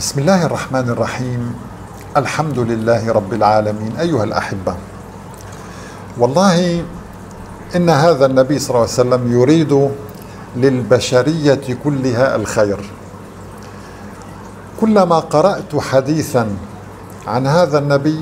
بسم الله الرحمن الرحيم الحمد لله رب العالمين ايها الاحبه والله ان هذا النبي صلى الله عليه وسلم يريد للبشريه كلها الخير كلما قرات حديثا عن هذا النبي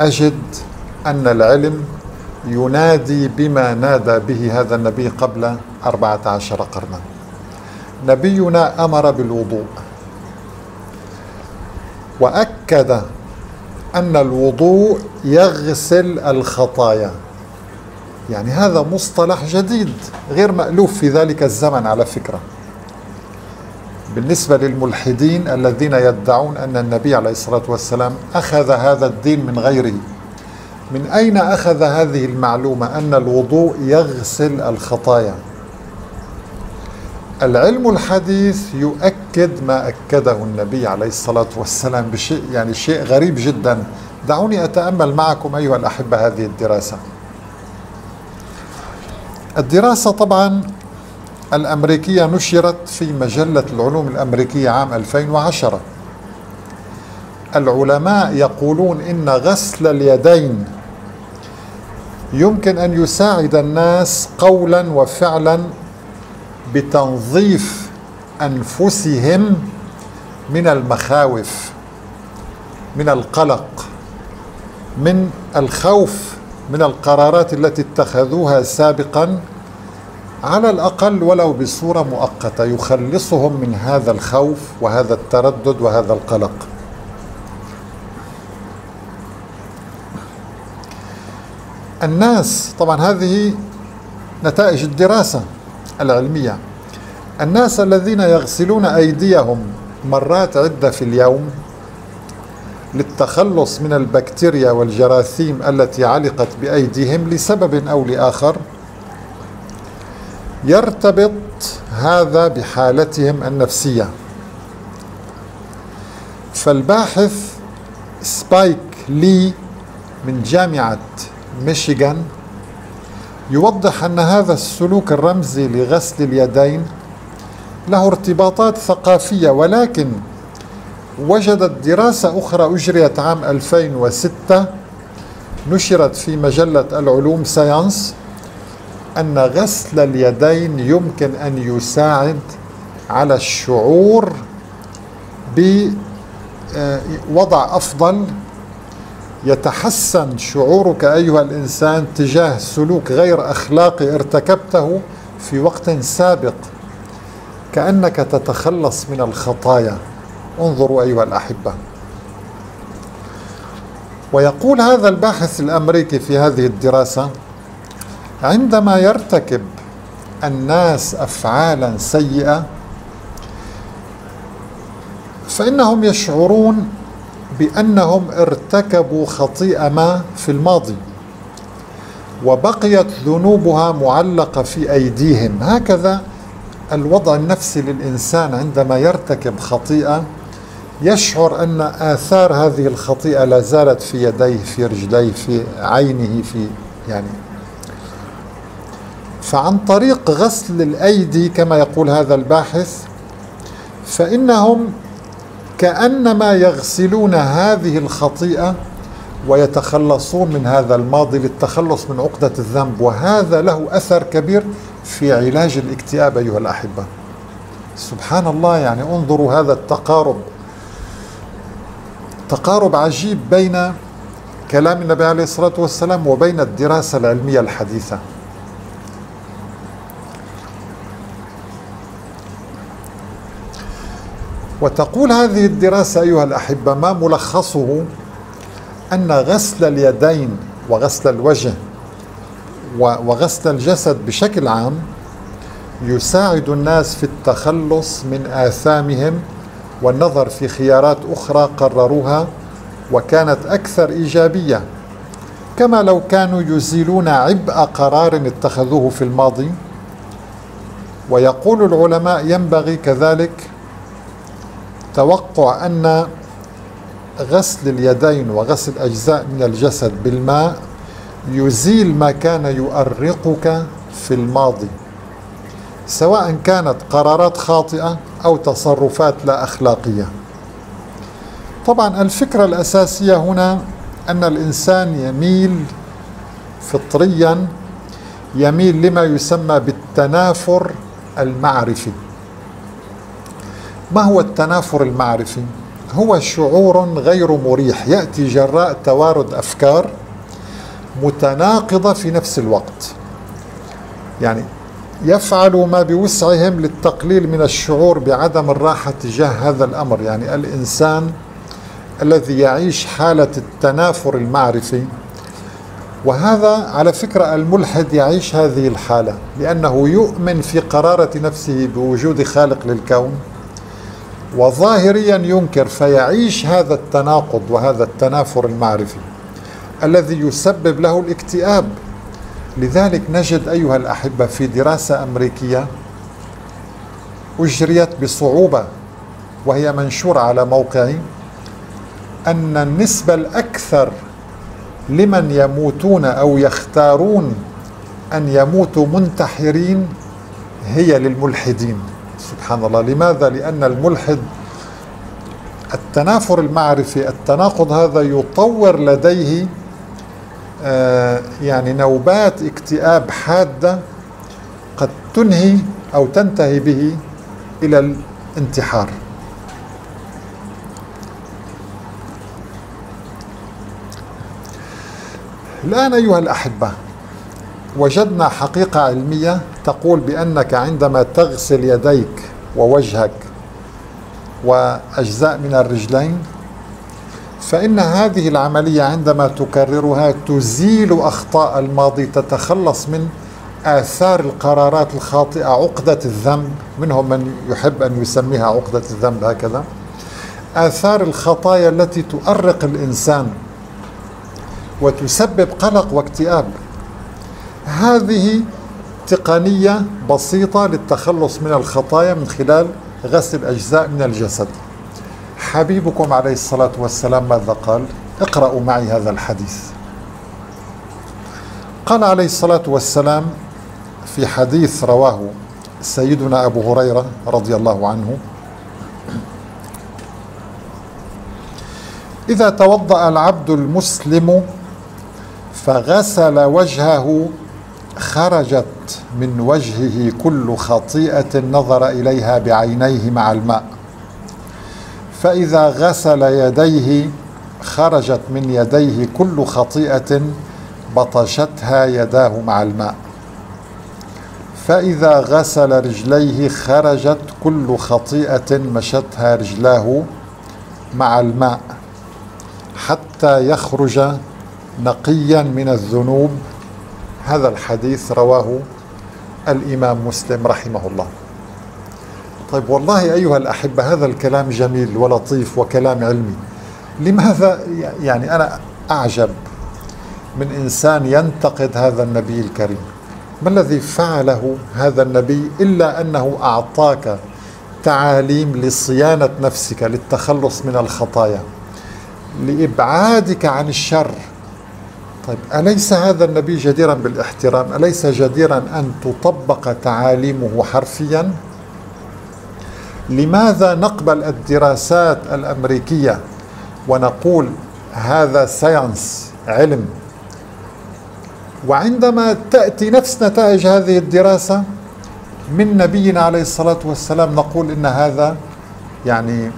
اجد ان العلم ينادي بما نادى به هذا النبي قبل أربعة عشر قرنا نبينا أمر بالوضوء وأكد أن الوضوء يغسل الخطايا. يعني هذا مصطلح جديد غير مألوف في ذلك الزمن على فكرة. بالنسبة للملحدين الذين يدعون أن النبي عليه الصلاة والسلام أخذ هذا الدين من غيره. من أين أخذ هذه المعلومة أن الوضوء يغسل الخطايا؟ العلم الحديث يؤكد ما أكده النبي عليه الصلاة والسلام بشيء يعني شيء غريب جدا. دعوني أتأمل معكم أيها الأحبة هذه الدراسة. الدراسة طبعا الأمريكية نشرت في مجلة العلوم الأمريكية عام 2010 العلماء يقولون إن غسل اليدين يمكن أن يساعد الناس قولا وفعلا بتنظيف أنفسهم من المخاوف من القلق من الخوف من القرارات التي اتخذوها سابقا على الأقل ولو بصورة مؤقتة يخلصهم من هذا الخوف وهذا التردد وهذا القلق. الناس طبعا هذه نتائج الدراسة. العلمية. الناس الذين يغسلون أيديهم مرات عدة في اليوم للتخلص من البكتيريا والجراثيم التي علقت بأيديهم لسبب أو لآخر يرتبط هذا بحالتهم النفسية. فالباحث سبايك لي من جامعة ميشيغان يوضح أن هذا السلوك الرمزي لغسل اليدين له ارتباطات ثقافية ولكن وجدت دراسة أخرى أجريت عام 2006 نشرت في مجلة العلوم Science أن غسل اليدين يمكن أن يساعد على الشعور بوضع أفضل يتحسن شعورك أيها الإنسان تجاه سلوك غير اخلاقي ارتكبته في وقت سابق. كأنك تتخلص من الخطايا. انظروا أيها الأحبة. ويقول هذا الباحث الأمريكي في هذه الدراسة عندما يرتكب الناس افعالا سيئة فإنهم يشعرون بأنهم ارتكبوا خطيئة ما في الماضي وبقيت ذنوبها معلقة في أيديهم. هكذا الوضع النفسي للإنسان عندما يرتكب خطيئة يشعر أن آثار هذه الخطيئة لا زالت في يديه في رجليه في عينه في يعني. فعن طريق غسل الأيدي كما يقول هذا الباحث فإنهم كأنما يغسلون هذه الخطيئة ويتخلصون من هذا الماضي للتخلص من عقدة الذنب. وهذا له أثر كبير في علاج الاكتئاب أيها الأحبة. سبحان الله يعني انظروا هذا التقارب. تقارب عجيب بين كلام النبي عليه الصلاة والسلام وبين الدراسة العلمية الحديثة. وتقول هذه الدراسة أيها الأحبة ما ملخصه أن غسل اليدين وغسل الوجه وغسل الجسد بشكل عام يساعد الناس في التخلص من آثامهم والنظر في خيارات أخرى قرروها وكانت أكثر إيجابية. كما لو كانوا يزيلون عبء قرار اتخذوه في الماضي. ويقول العلماء ينبغي كذلك توقع أن غسل اليدين وغسل أجزاء من الجسد بالماء يزيل ما كان يؤرقك في الماضي سواء كانت قرارات خاطئة أو تصرفات لا أخلاقية. طبعا الفكرة الأساسية هنا أن الإنسان يميل فطريا يميل لما يسمى بالتنافر المعرفي. ما هو التنافر المعرفي؟ هو شعور غير مريح. يأتي جراء توارد أفكار متناقضة في نفس الوقت. يعني يفعلوا ما بوسعهم للتقليل من الشعور بعدم الراحة تجاه هذا الأمر. يعني الإنسان الذي يعيش حالة التنافر المعرفي وهذا على فكرة الملحد يعيش هذه الحالة لأنه يؤمن في قرارة نفسه بوجود خالق للكون. وظاهريا ينكر فيعيش هذا التناقض وهذا التنافر المعرفي الذي يسبب له الاكتئاب. لذلك نجد أيها الأحبة في دراسة أمريكية أجريت بصعوبة وهي منشورة على موقعي أن النسبة الأكثر لمن يموتون أو يختارون أن يموتوا منتحرين هي للملحدين. سبحان الله. لماذا؟ لأن الملحد التنافر المعرفي التناقض هذا يطور لديه آه يعني نوبات اكتئاب حادة قد تنهي أو تنتهي به إلى الانتحار. الآن أيها الأحبة وجدنا حقيقة علمية تقول بأنك عندما تغسل يديك ووجهك وأجزاء من الرجلين فإن هذه العملية عندما تكررها تزيل أخطاء الماضي تتخلص من آثار القرارات الخاطئة عقدة الذنب. منهم من يحب أن يسميها عقدة الذنب هكذا. آثار الخطايا التي تؤرق الإنسان وتسبب قلق واكتئاب. هذه تقنية بسيطة للتخلص من الخطايا من خلال غسل أجزاء من الجسد. حبيبكم عليه الصلاة والسلام ماذا قال؟ اقرأوا معي هذا الحديث. قال عليه الصلاة والسلام في حديث رواه سيدنا أبو هريرة رضي الله عنه. إذا توضأ العبد المسلم فغسل وجهه خرجت من وجهه كل خطيئة نظر إليها بعينيه مع الماء. فإذا غسل يديه خرجت من يديه كل خطيئة بطشتها يداه مع الماء. فإذا غسل رجليه خرجت كل خطيئة مشتها رجلاه مع الماء حتى يخرج نقيا من الذنوب هذا الحديث رواه الإمام مسلم رحمه الله. طيب والله أيها الأحبة هذا الكلام جميل ولطيف وكلام علمي. لماذا؟ يعني أنا أعجب من إنسان ينتقد هذا النبي الكريم. ما الذي فعله هذا النبي إلا أنه أعطاك تعاليم لصيانة نفسك للتخلص من الخطايا لإبعادك عن الشر؟ طيب أليس هذا النبي جديرا بالإحترام؟ أليس جديرا أن تطبق تعاليمه حرفيا؟ لماذا نقبل الدراسات الأمريكية ونقول هذا ساينس علم؟ وعندما تأتي نفس نتائج هذه الدراسة من نبينا عليه الصلاة والسلام نقول إن هذا يعني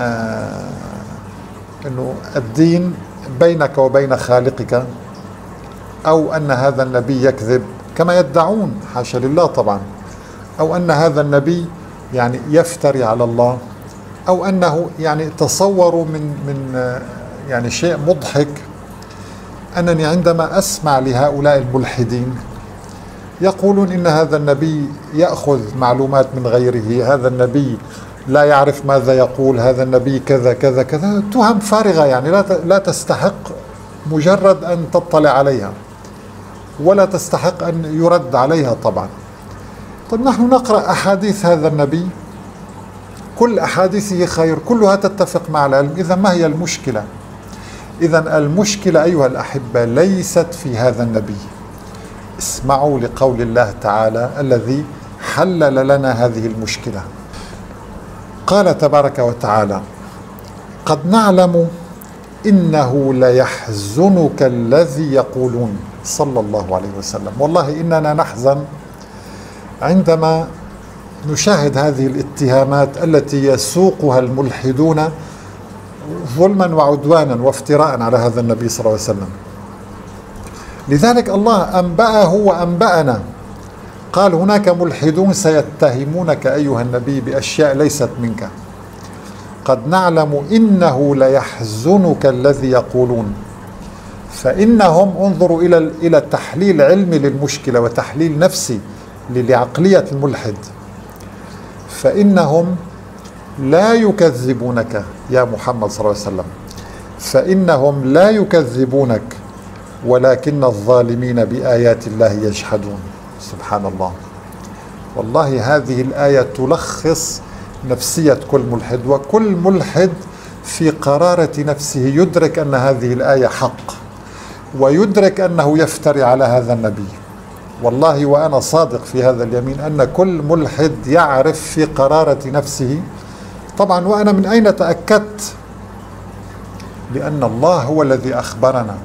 آه إنه الدين بينك وبين خالقك أو أن هذا النبي يكذب كما يدعون حاشا لله طبعا. أو أن هذا النبي يعني يفتري على الله أو أنه يعني تصوروا من من يعني شيء مضحك. أنني عندما أسمع لهؤلاء الملحدين يقولون إن هذا النبي يأخذ معلومات من غيره هذا النبي لا يعرف ماذا يقول هذا النبي كذا كذا كذا. تهم فارغة يعني لا لا تستحق مجرد أن تطلع عليها ولا تستحق أن يرد عليها طبعا. طيب نحن نقرأ أحاديث هذا النبي. كل أحاديثه خير كلها تتفق مع العلم. إذا ما هي المشكلة؟ إذا المشكلة أيها الأحبة ليست في هذا النبي. اسمعوا لقول الله تعالى الذي حلل لنا هذه المشكلة. قال تبارك وتعالى قد نعلم إنه ليحزنك الذي يقولون صلى الله عليه وسلم. والله إننا نحزن عندما نشاهد هذه الاتهامات التي يسوقها الملحدون ظلما وعدوانا وافتراء على هذا النبي صلى الله عليه وسلم. لذلك الله أنبأه وأنبأنا قال هناك ملحدون سيتهمونك أيها النبي بأشياء ليست منك. قد نعلم إنه ليحزنك الذي يقولون. فإنهم انظروا إلى إلى تحليل علمي للمشكلة وتحليل نفسي لعقليه الملحد. فإنهم لا يكذبونك يا محمد صلى الله عليه وسلم. فإنهم لا يكذبونك ولكن الظالمين بآيات الله يجحدون. سبحان الله. والله هذه الآية تلخص نفسية كل ملحد وكل ملحد في قرارة نفسه يدرك أن هذه الآية حق ويدرك أنه يفتري على هذا النبي. والله وأنا صادق في هذا اليمين أن كل ملحد يعرف في قرارة نفسه. طبعا وأنا من أين تأكدت؟ لأن الله هو الذي أخبرنا.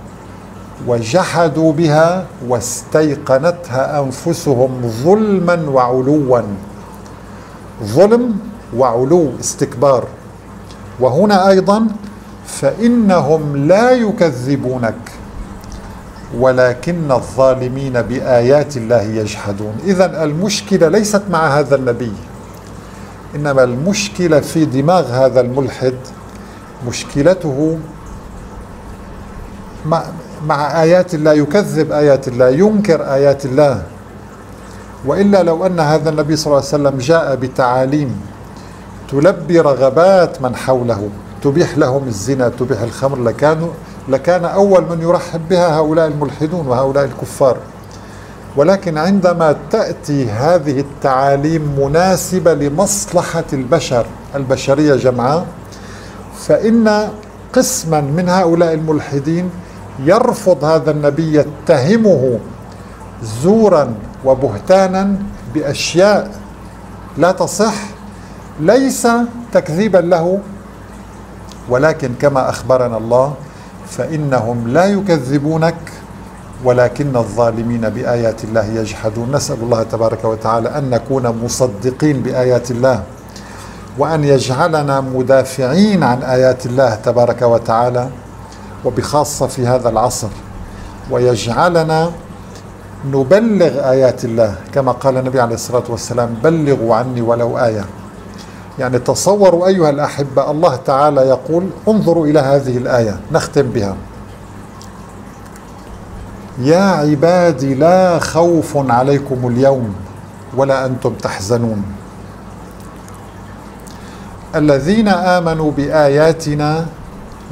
وجحدوا بها واستيقنتها أنفسهم ظلما وعلوا. ظلم وعلو استكبار. وهنا أيضا فإنهم لا يكذبونك ولكن الظالمين بآيات الله يجحدون. إذا المشكلة ليست مع هذا النبي إنما المشكلة في دماغ هذا الملحد. مشكلته مع آيات الله يكذب آيات الله ينكر آيات الله. وإلا لو أن هذا النبي صلى الله عليه وسلم جاء بتعاليم تلبي رغبات من حوله تبيح لهم الزنا تبيح الخمر لكانوا لكان أول من يرحب بها هؤلاء الملحدون وهؤلاء الكفار. ولكن عندما تأتي هذه التعاليم مناسبة لمصلحة البشر البشرية جمعاء فإن قسما من هؤلاء الملحدين يرفض هذا النبي يتهمه زورا وبهتانا بأشياء لا تصح ليس تكذيبا له ولكن كما أخبرنا الله فإنهم لا يكذبونك ولكن الظالمين بآيات الله يجحدون. نسأل الله تبارك وتعالى أن نكون مصدقين بآيات الله وأن يجعلنا مدافعين عن آيات الله تبارك وتعالى. وبخاصة في هذا العصر. ويجعلنا نبلغ آيات الله. كما قال النبي عليه الصلاة والسلام بلغوا عني ولو آية. يعني تصوروا أيها الأحبة الله تعالى يقول انظروا إلى هذه الآية نختم بها. يا عبادي لا خوف عليكم اليوم ولا أنتم تحزنون. الذين آمنوا بآياتنا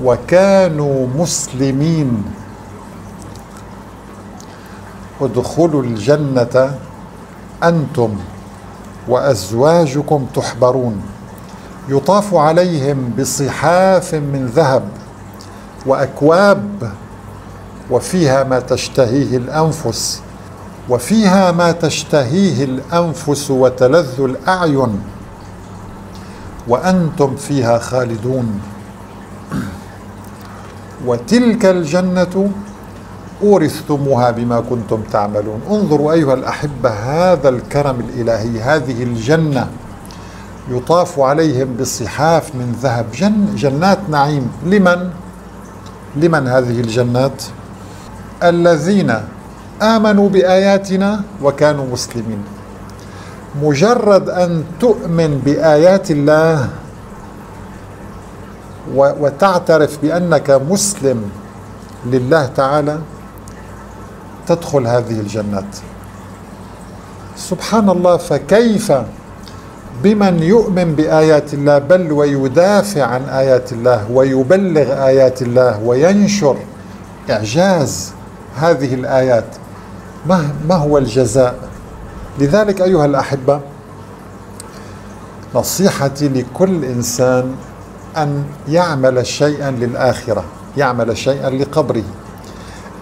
وكانوا مسلمين. ادخلوا الجنة أنتم وأزواجكم تحبرون. يطاف عليهم بصحاف من ذهب وأكواب وفيها ما تشتهيه الأنفس وفيها ما تشتهيه الأنفس وتلذ الأعين. وأنتم فيها خالدون. وتلك الجنة أورثتموها بما كنتم تعملون. انظروا أيها الأحبة هذا الكرم الإلهي هذه الجنة يطاف عليهم بصحاف من ذهب. جن جنات نعيم. لمن؟ لمن هذه الجنات؟ الذين آمنوا بآياتنا وكانوا مسلمين. مجرد أن تؤمن بآيات الله وتعترف بأنك مسلم لله تعالى تدخل هذه الجنات. سبحان الله فكيف بمن يؤمن بآيات الله بل ويدافع عن آيات الله ويبلغ آيات الله وينشر إعجاز هذه الآيات ما هو الجزاء؟ لذلك أيها الأحبة نصيحتي لكل إنسان أن يعمل شيئا للآخرة يعمل شيئا لقبره.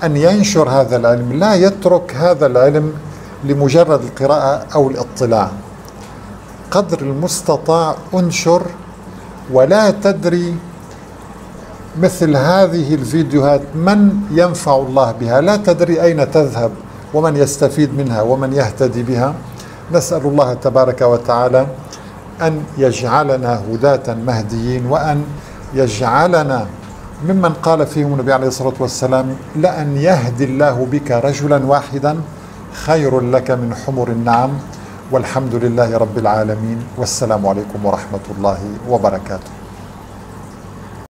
أن ينشر هذا العلم لا يترك هذا العلم لمجرد القراءة أو الاطلاع. قدر المستطاع انشر ولا تدري مثل هذه الفيديوهات من ينفع الله بها. لا تدري أين تذهب ومن يستفيد منها ومن يهتدي بها. نسأل الله تبارك وتعالى أن يجعلنا هداة مهديين وأن يجعلنا ممن قال فيهم النبي عليه الصلاة والسلام لأن يهدي الله بك رجلا واحدا خير لك من حمر النعم والحمد لله رب العالمين والسلام عليكم ورحمة الله وبركاته.